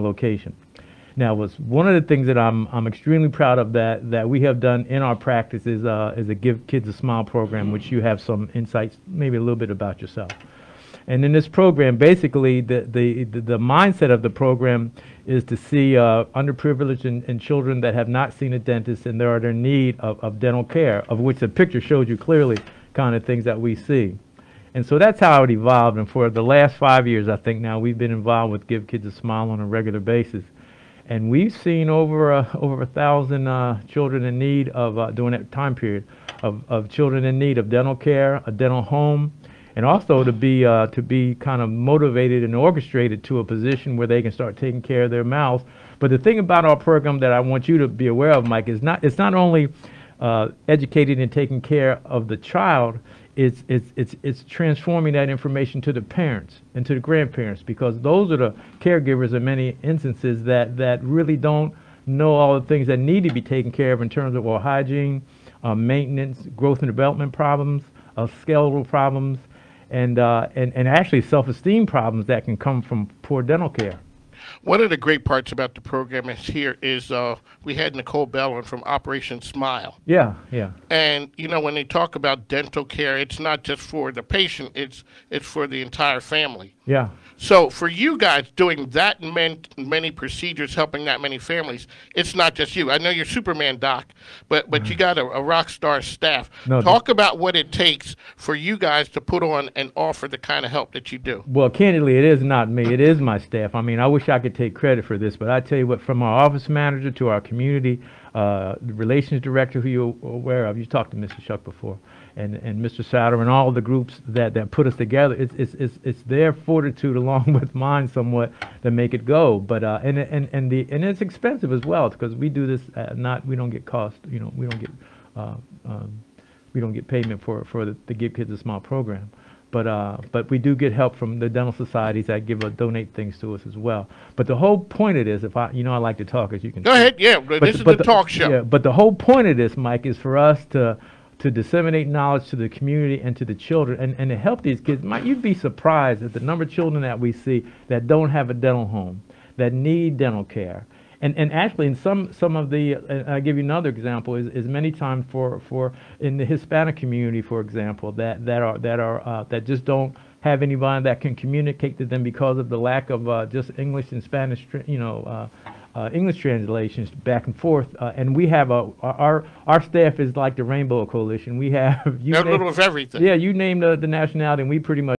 location. Now, was one of the things that I'm I'm extremely proud of that that we have done in our practice is uh, is a Give Kids a Smile program, which you have some insights, maybe a little bit about yourself. And in this program, basically, the the the, the mindset of the program is to see uh, underprivileged and, and children that have not seen a dentist and they are in need of, of dental care, of which the picture shows you clearly, kind of things that we see. And so that's how it evolved. And for the last five years, I think now we've been involved with Give Kids a Smile on a regular basis. And we've seen over a, over a thousand uh, children in need of, uh, during that time period, of, of children in need of dental care, a dental home, and also to be, uh, to be kind of motivated and orchestrated to a position where they can start taking care of their mouths. But the thing about our program that I want you to be aware of, Mike, is not, it's not only uh, educating and taking care of the child, it's, it's, it's, it's transforming that information to the parents and to the grandparents because those are the caregivers in many instances that, that really don't know all the things that need to be taken care of in terms of oral hygiene, uh, maintenance, growth and development problems, uh, skeletal problems, and, uh, and, and actually self-esteem problems that can come from poor dental care. One of the great parts about the program is here is uh, we had Nicole Bellin from Operation Smile. Yeah, yeah. And you know when they talk about dental care, it's not just for the patient; it's it's for the entire family. Yeah. So for you guys doing that many, many procedures, helping that many families, it's not just you. I know you're Superman Doc, but but you mm. got a, a rock star staff. No, Talk about what it takes for you guys to put on and offer the kind of help that you do. Well, candidly, it is not me. It is my staff. I mean, I wish I could take credit for this, but I tell you what, from our office manager to our community uh, the relations director, who you're aware of, you talked to Mr. Shuck before, and, and Mr. Sauter, and all the groups that, that put us together. It's, it's, it's, it's their fortitude along with mine somewhat that make it go. But uh, and and and the and it's expensive as well because we do this uh, not we don't get cost. You know, we don't get uh, um, we don't get payment for for the, the Give Kids a Smile program. But, uh, but we do get help from the dental societies that give uh, donate things to us as well. But the whole point of this, if I, you know, I like to talk, as you can. Go ahead. Yeah, but this is but the talk show. Yeah, but the whole point of this, Mike, is for us to to disseminate knowledge to the community and to the children and, and to help these kids. Mike, you'd be surprised at the number of children that we see that don't have a dental home, that need dental care. And, and actually, in some, some of the, uh, I'll give you another example, is, is many times for, for in the Hispanic community, for example, that, that, are, that, are, uh, that just don't have anybody that can communicate to them because of the lack of uh, just English and Spanish, you know, uh, uh, English translations back and forth. Uh, and we have a our our staff is like the Rainbow Coalition. We have you a little of everything. Yeah, you name the, the nationality, and we pretty much.